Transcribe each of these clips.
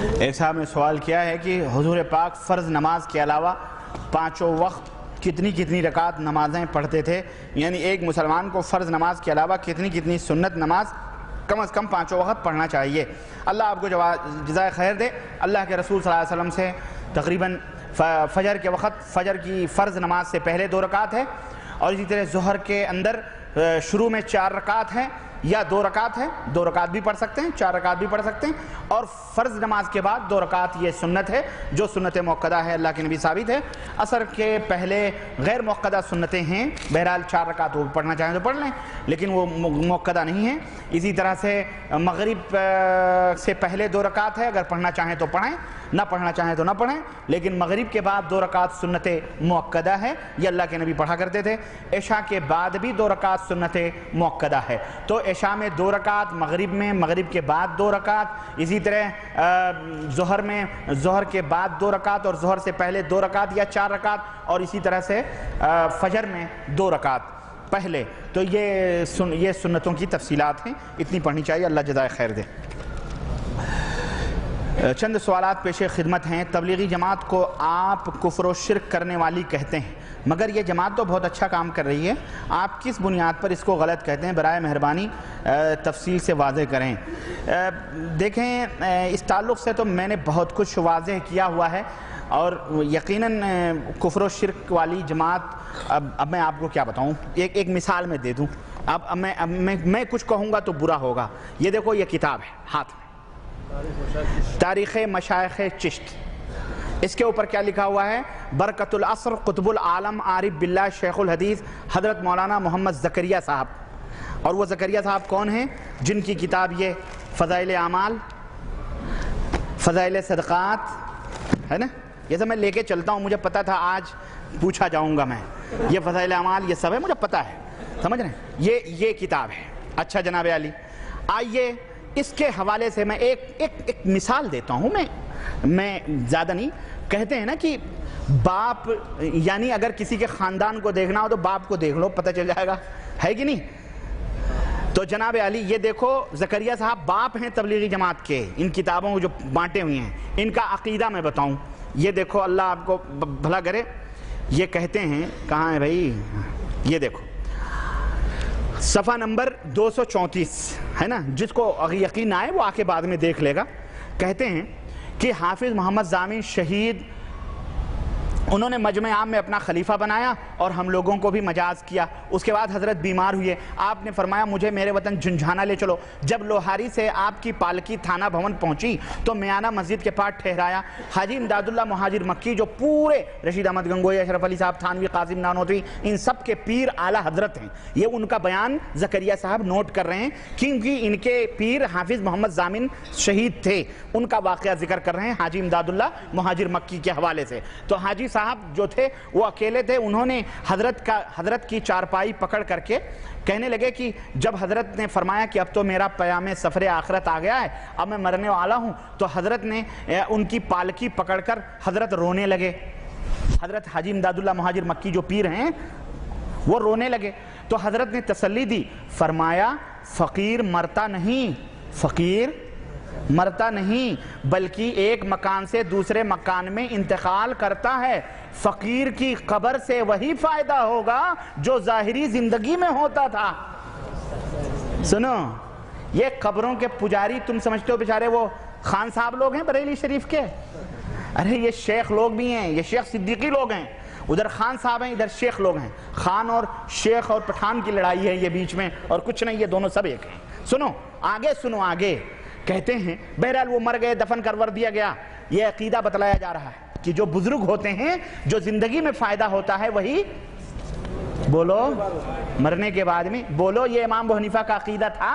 एक साहब ने सवाल किया है कि हजूर पाक फ़र्ज़ नमाज़ के अलावा पाँचों वक्त कितनी कितनी रकात नमाजें पढ़ते थे? यानी एक मुसलमान को फ़र्ज़ नमाज़ के अलावा कितनी कितनी सुन्नत नमाज़ कम अज़ कम पाँचों वक्त पढ़ना चाहिए? अल्लाह आपको जवाब जजाय खैर दे। अल्लाह के रसूल सल्लल्लाहु से तकरीबन फ़जर के वक्त फ़जर की फ़र्ज़ नमाज़ से पहले दो रकात है और इसी तरह जहर के अंदर शुरू में चार रकात हैं। या दो रकात है, दो रकात भी पढ़ सकते हैं, चार रकात भी पढ़ सकते हैं, और फ़र्ज़ नमाज़ के बाद दो रकात ये सुन्नत है, जो सुन्नत मौक़दा है, अल्लाह के नबी साबित है। असर के पहले गैर मौक़दा सुन्नतें हैं, बहरहाल चार रकात वो पढ़ना चाहें तो पढ़ लें, लेकिन वो मौक़दा नहीं है। इसी तरह से मगरब से पहले दो रकात है, अगर पढ़ना चाहें तो पढ़ें, ना पढ़ना चाहें तो ना पढ़ें, लेकिन मगरब के बाद दो रकात सुन्नत मौक़दा है, ये अल्लाह के नबी पढ़ा करते थे। ऐशा के बाद भी दो रकात सुन्नत मौक़दा है। तो ऐशा में दो रकात, मगरिब में, मगरिब के बाद दो रकात, इसी तरह जहर में, जहर के बाद दो रकात और जहर से पहले दो रकात या चार रकात और इसी तरह से फजर में दो रकात। पहले तो ये सुन, ये सुन्नतों की तफसीलात हैं। इतनी पढ़नी चाहिए, अल्लाह जदाय खैर दे। चंद सवाल पेश खिदमत हैं। तबलीगी जमात को आप कुफर शिरक करने वाली कहते हैं। मगर ये जमात तो बहुत अच्छा काम कर रही है। आप किस बुनियाद पर इसको गलत कहते हैं? बर मेहरबानी तफसील से वाज करें। देखें इस ताल्लुक़ से तो मैंने बहुत कुछ वाज किया हुआ है और यकीनन कुफर शिरक वाली जमात, अब अब मैं आपको क्या बताऊँ? एक एक मिसाल में दे दूँ। अब अब मैं अब मैं मैं कुछ कहूँगा तो बुरा होगा। ये देखो, ये किताब है, हाथ में। तारीख़ मशाइ चिश्त इसके ऊपर क्या लिखा हुआ है? बरकतुल असर कुतुबुल आलम आरिफ बिल्ला शेखुल हदीस हज़रत मौलाना मोहम्मद जकरिया साहब। और वो जकरिया साहब कौन हैं? जिनकी किताब ये फ़ज़ाइल आमाल, फ़ज़ाइल सदक़ात, है ना? ये सब मैं लेके चलता हूँ, मुझे पता था, आज पूछा जाऊँगा मैं। ये फ़ज़ाइल आमाल, ये सब है, मुझे पता है। समझ रहे ये ये किताब है। अच्छा जनाब अली, आइए इसके हवाले से मैं एक एक एक मिसाल देता हूँ। मैं मैं ज़्यादा नहीं कहते हैं ना कि बाप, यानी अगर किसी के खानदान को देखना हो तो बाप को देख लो, पता चल जाएगा। है कि नहीं? तो जनाब अली, ये देखो, जकरिया साहब बाप हैं तबलीगी जमात के। इन किताबों को जो बांटे हुए हैं, इनका अकीदा मैं बताऊँ। ये देखो, अल्लाह आपको भला करे। ये कहते हैं, कहाँ है भाई? ये देखो। सफ़ा नंबर 234 है ना? जिसको यकीन आए, वो आके बाद में देख लेगा। कहते हैं कि हाफिज़ मोहम्मद जामिन शहीद उन्होंने मजम आम में अपना खलीफा बनाया और हम लोगों को भी मजाज किया। उसके बाद हज़रत बीमार हुए। आपने फरमाया, मुझे मेरे वतन झुंझाना ले चलो। जब लोहारी से आपकी पालकी थाना भवन पहुँची तो म्याना मस्जिद के पास ठहराया। हाजी इमदादुल्ला महाजिर मक्की, जो पूरे रशीद अहमद गंगोई, अशरफ अली साहब, थानवी, काजिम नानोत्री, इन सब के पीर आला हज़रत हैं। ये उनका बयान जकरिया साहब नोट कर रहे हैं, क्योंकि इनके पीर हाफिज़ मोहम्मद जामिन शहीद थे। उनका वाक़ ज़िक्र कर रहे हैं हाजी इमदादुल्ला महाजिर मक्की के हवाले से। तो हाजी साहब जो थे, वो अकेले थे। उन्होंने हज़रत का, हज़रत की चारपाई पकड़ करके कहने लगे कि जब हज़रत ने फरमाया कि अब तो मेरा प्याम सफ़र आखरत आ गया है, अब मैं मरने वाला हूँ तो हज़रत ने उनकी पालकी पकड़कर हज़रत रोने लगे। हज़रत हाजी इमदादुल्ला महाजिर मक्की जो पीर हैं, वो रोने लगे। तो हज़रत ने तसल्ली दी, फरमाया, फ़कीर मरता नहीं, फ़कीर मरता नहीं, बल्कि एक मकान से दूसरे मकान में इंतकाल करता है। फकीर की खबर से वही फ़ायदा होगा जो जाहिरी ज़िंदगी में होता था। सुनो, ये खबरों के पुजारी तुम समझते हो बेचारे वो खान साहब लोग हैं बरेली शरीफ के? अरे, ये शेख लोग भी हैं, ये शेख सिद्दीकी लोग हैं। उधर खान साहब हैं, इधर शेख लोग हैं। खान और शेख और पठान की लड़ाई है ये बीच में, और कुछ नहीं, ये दोनों सब एक हैं। सुनो, आगे सुनो, आगे। कहते हैं, बहरहाल वो मर गए, दफन करवर दिया गया। ये अकीदा बतलाया जा रहा है कि जो बुज़ुर्ग होते हैं, जो ज़िंदगी में फ़ायदा होता है, वही बोलो, मरने के बाद में, बोलो, ये इमाम हनीफा का अकीदा था।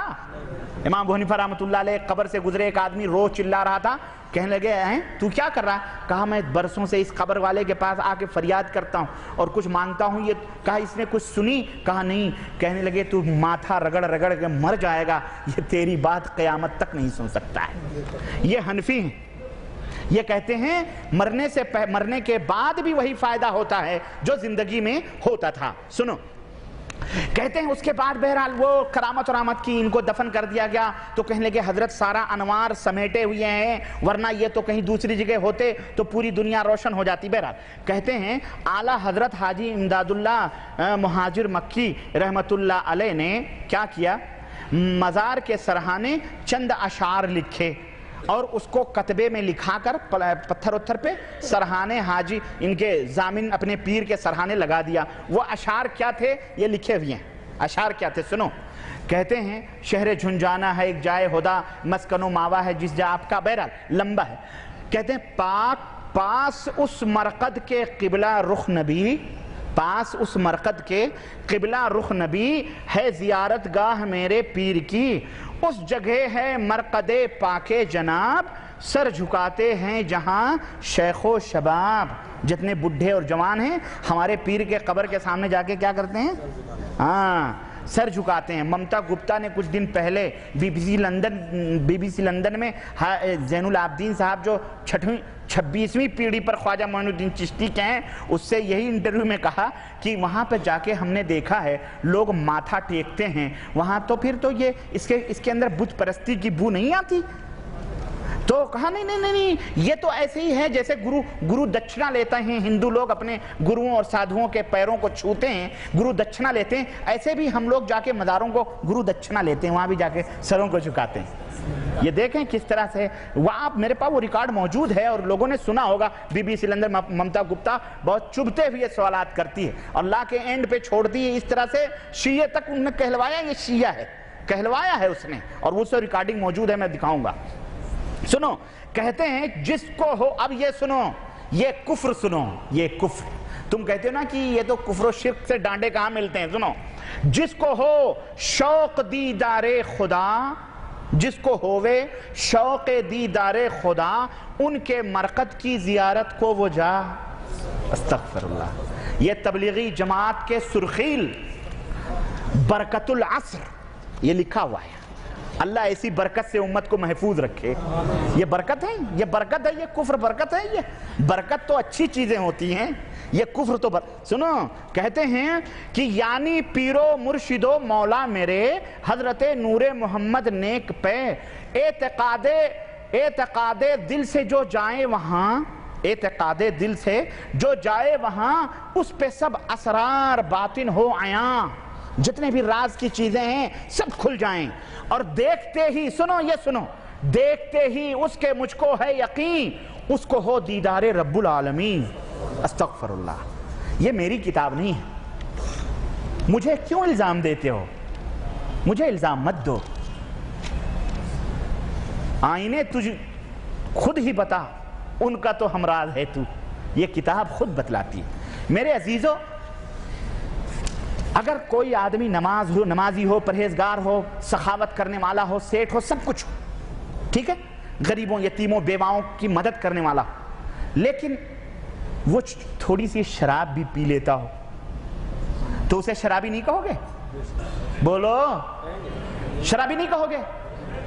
इमाम हनीफा रहमतुल्ला कबर से गुजरे एक आदमी रोज चिल्ला रहा था, कहने लगे हैं तू क्या कर रहा है? कहा, मैं बरसों से इस खबर वाले के पास आके फरियाद करता हूँ और कुछ माँगता हूँ, ये कहा, इसने कुछ सुनी? कहा, नहीं। कहने लगे, तू माथा रगड़ रगड़ के मर जाएगा, ये तेरी बात क़यामत तक नहीं सुन सकता है। ये हनफी है। ये कहते हैं, मरने से मरने के बाद भी वही फ़ायदा होता है जो ज़िंदगी में होता था। सुनो कहते हैं, उसके बाद बहरहाल वो करामत आमद की, इनको दफन कर दिया गया। तो कहने लगे, हज़रत सारा अनवार समेटे हुए हैं, वरना ये तो कहीं दूसरी जगह होते तो पूरी दुनिया रोशन हो जाती। बहरहाल, कहते हैं, आला हज़रत हाजी इमदादुल्ला मुहाजिर मक्की रहमतुल्लाह अलैह ने क्या किया? मज़ार के सरहाने चंद अशार लिखे। और उसको कतबे में लिखाकर पल- पत्थर उत्थर पे सरहाने हाजी, इनके जामिन अपने पीर के सरहाने लगा दिया। वो अशार क्या थे? ये लिखे हुए हैं। अशार क्या थे? सुनो। कहते हैं, शहर झुंझाना है, एक जाए होदा, मस्कनो मावा है, जिस जा आपका बहरहाल लंबा है। कहते हैं, पाक, पास उस मरकद के किबला रुख नबी, पास उस मरकद के किबला रुख नबी है जियारत गाह मेरे पीर की। उस जगह है मरकदे पाके जनाब, सर झुकाते हैं जहाँ शेखो शबाब। जितने बुढ़े और जवान हैं, हमारे पीर के कबर के सामने जाके क्या करते हैं? हाँ सर झुकाते हैं। ममता गुप्ता ने कुछ दिन पहले बीबीसी लंदन बीबीसी लंदन में जैनुल आबदीन साहब जो छठवीं, छब्बीसवीं पीढ़ी पर ख्वाजा मोहनुद्दीन चिश्ती के हैं, उससे यही इंटरव्यू में कहा कि वहाँ पर जाके हमने देखा है, लोग माथा टेकते हैं। वहाँ तो फिर तो ये, इसके इसके अंदर बुत परस्ती की बू नहीं आती? तो कहा, नहीं नहीं नहीं ये तो ऐसे ही है जैसे गुरु गुरु दक्षिणा लेते हैं। हिंदू लोग अपने गुरुओं और साधुओं के पैरों को छूते हैं, गुरु दक्षिणा लेते हैं। ऐसे भी हम लोग जाके मज़ारों को गुरु दक्षिणा लेते हैं, वहाँ भी जाके सरों को झुकाते हैं। ये देखें किस तरह से वहाँ मेरे पास वो रिकॉर्ड मौजूद है और लोगों ने सुना होगा, बीबी म- ममता गुप्ता बहुत चुभते हुए सवालात करती है ला के एंड पे छोड़ती है। इस तरह से शीये तक उनने कहलवाया, ये शिया है। कहलवाया है उसने और वो रिकॉर्डिंग मौजूद है, मैं दिखाऊँगा। सुनो, कहते हैं, जिसको हो, अब ये सुनो, ये कुफ्र सुनो, ये कुफ्र। तुम कहते हो ना कि ये तो कुफर शिरक से डांडे कहाँ मिलते हैं, सुनो। जिसको हो, शौक दीदारे खुदा, जिसको होवे, शौक दीदारे खुदा, उनके मरकत की जियारत को वो जा। ये तबलीगी जमात के सुरखील, बरकतुल असर, ये लिखा हुआ है। अल्लाह ऐसी बरकत से उम्मत को महफूज रखे। ये बरकत है? ये बरकत है? ये कुफ्र बरकत है? ये बरकत तो अच्छी चीज़ें होती हैं। ये कुफ्र तो बर... सुनो, कहते हैं कि यानी पीरो मुर्शिदो मौला मेरे हज़रत नूर मोहम्मद नेक पे, एतकादे एतकादे दिल से जो जाए वहाँ, एतकादे दिल से जो जाए वहाँ, उस पे सब असरार बातिन हो आया। जितने भी राज की चीज़ें हैं, सब खुल जाएँ। और देखते ही, सुनो ये सुनो, देखते ही उसके मुझको है यकीन, उसको हो दीदारे रब्बुल आलमीन। अस्तगफिरुल्लाह। ये मेरी किताब नहीं है। मुझे क्यों इल्ज़ाम देते हो? मुझे इल्ज़ाम मत दो। आईने तुझ खुद ही बता, उनका तो हमराज है तू। ये किताब खुद बतलाती मेरे अजीजों अगर कोई आदमी नमाज़ हो, नमाजी हो, परहेजगार हो, सखावत करने वाला हो, सेठ हो, सब कुछ हो। ठीक है? गरीबों, यतीमों, बेवाओं की मदद करने वाला लेकिन वो थोड़ी सी शराब भी पी लेता हो। तो उसे शराबी नहीं कहोगे? बोलो। शराबी नहीं कहोगे?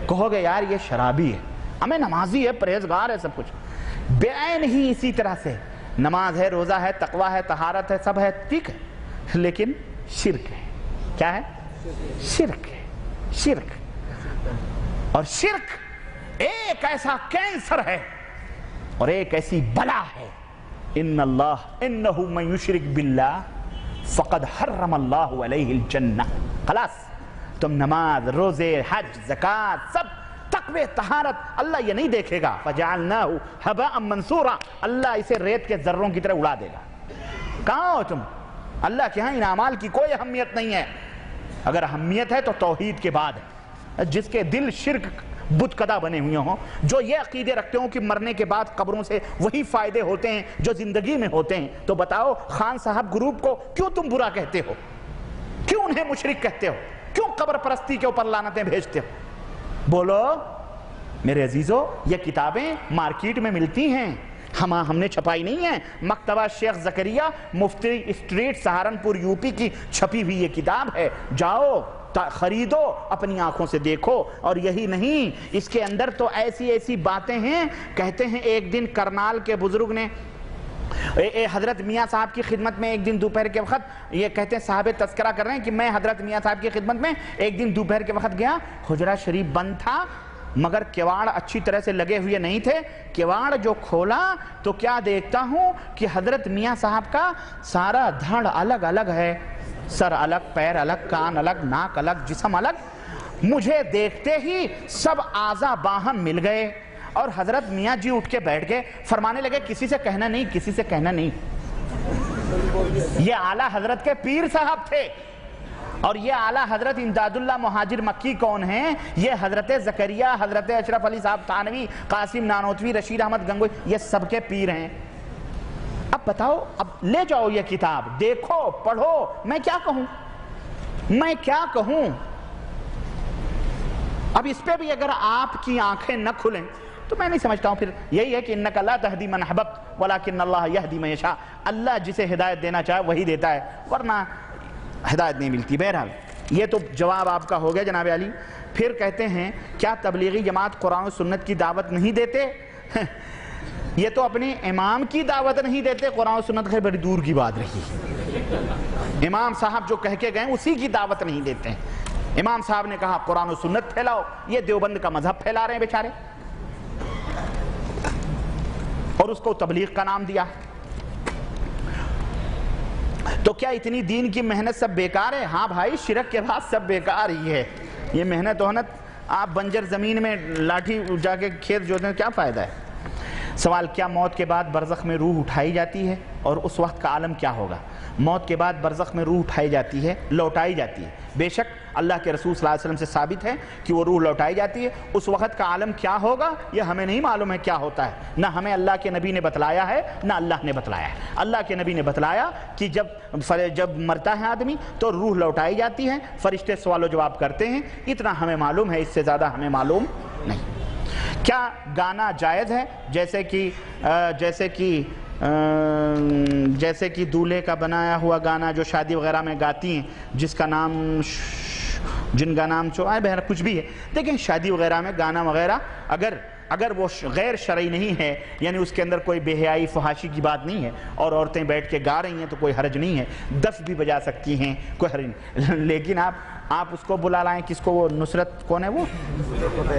कहोगे, यार, ये शराबी है। हमें नमाजी है, परहेजगार है, सब कुछ। बेन ही इसी तरह से। नमाज़ है, रोजा है, तकवा है, तहारत है, सब है, ठीक है। लेकिन शिरक है। क्या है? शिरक है। शिरक। और शिरक एक ऐसा कैंसर है और एक ऐसी बला है। इन अल्लाह इन्नहु मन युशरिक बिल्लाह फकद हर्रम अल्लाह खलास। तुम नमाज़, रोज़े, हज, जक़ात, सब तकवे तहारत, अल्लाह ये नहीं देखेगा। फजालना हबा मंसूरा। अल्लाह इसे रेत के जर्रों की तरह उड़ा देगा। कहाँ हो तुम? अल्लाह के यहाँ इन अमाल की कोई अहमियत नहीं है। अगर अहमियत है तो तौहीद के बाद, जिसके दिल शिरक बुत कदा बने हुए हों, जो ये अकीदे रखते हो कि मरने के बाद कब्रों से वही फ़ायदे होते हैं जो ज़िंदगी में होते हैं। तो बताओ, खान साहब ग्रुप को क्यों तुम बुरा कहते हो? क्यों उन्हें मुशरिक कहते हो? क्यों कब्र परस्ती के ऊपर लानतें भेजते हो? बोलो, मेरे अजीजों, ये किताबें मार्केट में मिलती हैं। हम हमने छपाई नहीं है। मकतबा शेख जकरिया मुफ्ती स्ट्रीट सहारनपुर यूपी की छपी हुई ये किताब है। जाओ खरीदो अपनी आँखों से देखो। और यही नहीं इसके अंदर तो ऐसी ऐसी बातें हैं। कहते हैं एक दिन करनाल के बुज़ुर्ग ने ए, ए, हज़रत मियाँ साहब की खिदमत में एक दिन दोपहर के वक्त ये कहते हैं साहब तस्करा कर रहे हैं कि मैं हज़रत मियाँ साहब की खिदमत में एक दिन दोपहर के वक्त गया। हुजरा शरीफ बंद था मगर किवाड़ अच्छी तरह से लगे हुए नहीं थे। किवाड़ जो खोला तो क्या देखता हूँ कि हज़रत मियाँ साहब का सारा धड़ अलग अलग है। सर अलग, पैर अलग, कान अलग, नाक अलग, जिसम अलग। मुझे देखते ही सब आजा बाहम मिल गए और हज़रत मियाँ जी उठ के बैठ गए। फरमाने लगे, किसी से कहना नहीं, किसी से कहना नहीं। ये आला हज़रत के पीर साहब थे। और ये आला हज़रत इमदादुल्ला महाजिर मक्की कौन है? ये हज़रत जकरिया, हज़रत अशरफ अली साहब थानवी, कासिम नानोतवी, रशीद अहमद गंगोई, ये सबके पीर हैं। अब बताओ, अब ले जाओ ये किताब, देखो, पढ़ो, मैं क्या कहूँ? मैं क्या कहूँ? अब इस पे भी अगर आपकी आँखें न खुलें तो मैं नहीं समझता हूँ। फिर यही है कि इन नकल्ला तहदी मन हबक वाला कि अल्लाह यहदी मैशा अल्लाह जिसे हिदायत देना चाहे वही देता है, वरना हिदायत नहीं मिलती। बहरहाल, ये तो जवाब आपका हो गया जनाब अली। फिर कहते हैं, क्या तबलीगी जमात कुरान सुन्नत की दावत नहीं देते? ये तो अपने इमाम की दावत नहीं देते, कुरान सुन्नत खैर बड़ी दूर की बात रही इमाम साहब जो कह के गए, उसी की दावत नहीं देते। इमाम साहब ने कहा, कुरान सुन्नत फैलाओ, ये देवबंद का मज़हब फैला रहे हैं बेचारे। और उसको तबलीग का नाम दिया। तो क्या इतनी दीन की मेहनत सब बेकार है? हाँ भाई, शिरक के बाद सब बेकार ही है। ये मेहनत वहनत आप बंजर ज़मीन में लाठी जाके खेत जोतने क्या फ़ायदा है? सवाल, क्या मौत के बाद बरज़ख में रूह उठाई जाती है? और उस वक्त का आलम क्या होगा? मौत के बाद बरज़ख में रूह उठाई जाती है, लौटाई जाती है। बेशक अल्लाह के रसूल सल्लल्लाहु अलैहि वसल्लम से साबित है कि वो रूह लौटाई जाती है। उस वक्त का आलम क्या होगा, यह हमें नहीं मालूम है क्या होता है। ना हमें अल्लाह के नबी ने बतलाया है, ना अल्लाह ने बतलाया है। अल्लाह के नबी ने बतलाया कि जब जब मरता है आदमी तो रूह लौटाई जाती है। फरिश्ते सवाल जवाब करते हैं, इतना हमें मालूम है, इससे ज़्यादा हमें मालूम नहीं। क्या गाना जायज़ है? जैसे कि जैसे कि जैसे कि दूल्हे का बनाया हुआ गाना जो शादी वगैरह में गाती हैं, जिसका नाम जिनका नाम चो आए बहर कुछ भी है। देखें, शादी वगैरह में गाना वगैरह, अगर अगर वो गैर शरई नहीं है, यानी उसके अंदर कोई बेहयाई, फहाशी की बात नहीं है, और औरतें बैठ के गा रही हैं तो कोई हर्ज नहीं है। दफ भी बजा सकती हैं, कोई हर्ज नहीं। लेकिन आप आप उसको बुला लाएँ, किसको वो, नुसरत, कौन है वो?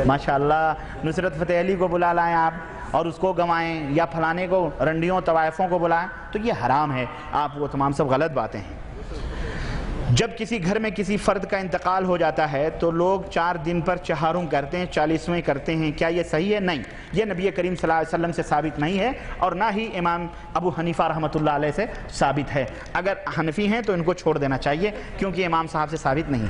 माशाल्लाह, नुसरत फ़तेह अली को बुला लाएँ आप। और उसको गंवाएँ या फलाने को, रंडियों, तवायफ़ों को बुलाएँ तो ये हराम है। आप वो तमाम सब गलत बातें हैं। जब किसी घर में किसी फ़र्द का इंतकाल हो जाता है तो लोग चार दिन पर चहारों करते हैं, चालीसवें करते हैं, क्या ये सही है? नहीं। ये नबी करीम वसल्लम से साबित नहीं है, और ना ही इमाम अबू हनीफ़ा अलैह से साबित है। अगर हनफी हैं तो इनको छोड़ देना चाहिए, क्योंकि इमाम साहब से साबित नहीं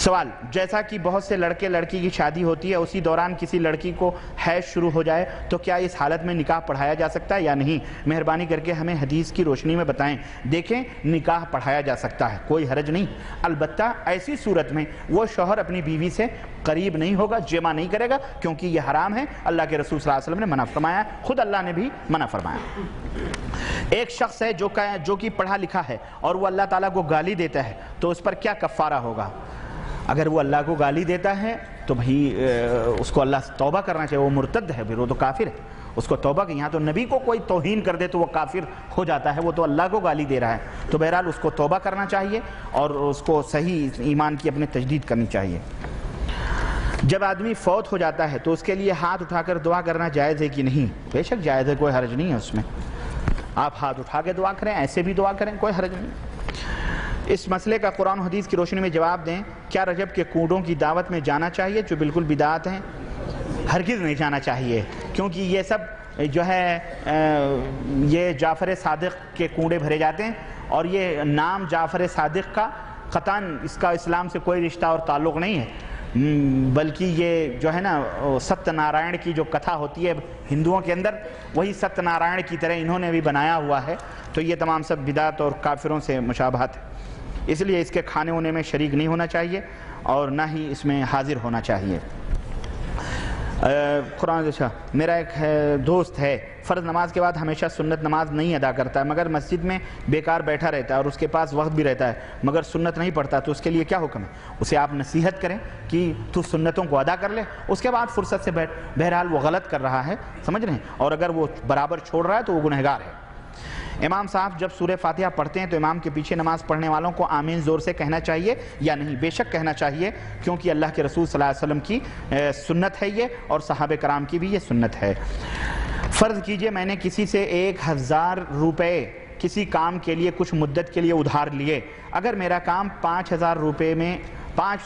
सवाल, जैसा कि बहुत से लड़के लड़की की शादी होती है, उसी दौरान किसी लड़की को हैज़ शुरू हो जाए तो क्या इस हालत में निकाह पढ़ाया जा सकता है या नहीं? मेहरबानी करके हमें हदीस की रोशनी में बताएँ। देखें, निकाह पढ़ाया जा सकता है, कोई हरज नहीं। अलबत् ऐसी सूरत में वो शोहर अपनी बीवी से करीब नहीं होगा, जमा नहीं करेगा, क्योंकि ये हराम है। अल्लाह के रसूल वसल्लम ने मना फरमाया, खुद अल्लाह ने भी मना फरमाया। एक शख्स है जो का जो कि पढ़ा लिखा है, और वो अल्लाह ताला को गाली देता है तो उस पर क्या कफ़ारा होगा? अगर वो अल्लाह को गाली देता है तो भाई उसको अल्लाह से तौबा करना चाहिए। वो मुर्तद है फिर, वो तो काफिर है। उसको तौबा की यहाँ तो नबी को कोई तोहन कर दे तो वो काफिर हो जाता है, वो तो अल्लाह को गाली दे रहा है। तो बहरहाल उसको तौबा करना चाहिए और उसको सही ईमान की अपने तजदीद करनी चाहिए। जब आदमी फौत हो जाता है तो उसके लिए हाथ उठाकर दुआ करना जायज़ है कि नहीं? बेशक जायज़ है, कोई हर्ज नहीं है उसमें। आप हाथ उठा के दुआ करें, ऐसे भी दुआ करें, कोई हर्ज नहीं। इस मसले का कुरान हदीस की रोशनी में जवाब दें क्या रजब के कूडों की दावत में जाना चाहिए जो बिल्कुल बिदात हैं? हरगिज़ नहीं जाना चाहिए क्योंकि ये सब जो है ये जाफ़र सादिक के कूड़े भरे जाते हैं और ये नाम जाफ़र सादिक का ख़तान इसका इस्लाम से कोई रिश्ता और ताल्लुक़ नहीं है। हम्म, बल्कि ये जो है ना सत्यनारायण की जो कथा होती है हिंदुओं के अंदर वही सत्यनारायण की तरह इन्होंने भी बनाया हुआ है। तो ये तमाम सब बिदात और काफिरों से मुशाबहत है। इसलिए इसके खाने होने में शरीक नहीं होना चाहिए और ना ही इसमें हाजिर होना चाहिए। कुरान अच्छा मेरा एक दोस्त है, फ़र्ज़ नमाज़ के बाद हमेशा सुन्नत नमाज़ नहीं अदा करता है मगर मस्जिद में बेकार बैठा रहता है और उसके पास वक्त भी रहता है, मगर सुन्नत नहीं पढ़ता तो उसके लिए क्या हुक्म है? उसे आप नसीहत करें कि तू सुन्नतों को अदा कर ले, उसके बाद फुर्सत से बैठ, बहरहाल वो गलत कर रहा है, समझ रहे हैं? और अगर वो बराबर छोड़ रहा है तो वो गुनहगार है। इमाम साहब, जब सूर्य फातिहा पढ़ते हैं तो इमाम के पीछे नमाज़ पढ़ने वालों को आमीन ज़ोर से कहना चाहिए या नहीं? बेशक कहना चाहिए, क्योंकि अल्लाह के रसूल सल्लल्लाहु अलैहि वसल्लम की सुन्नत है ये और सहाब कराम की भी ये सुन्नत है। फ़र्ज़ कीजिए मैंने किसी से एक हज़ार रुपये किसी काम के लिए, कुछ मुद्दत के लिए उधार लिए। अगर मेरा काम पाँच हज़ार रुपये में, पाँच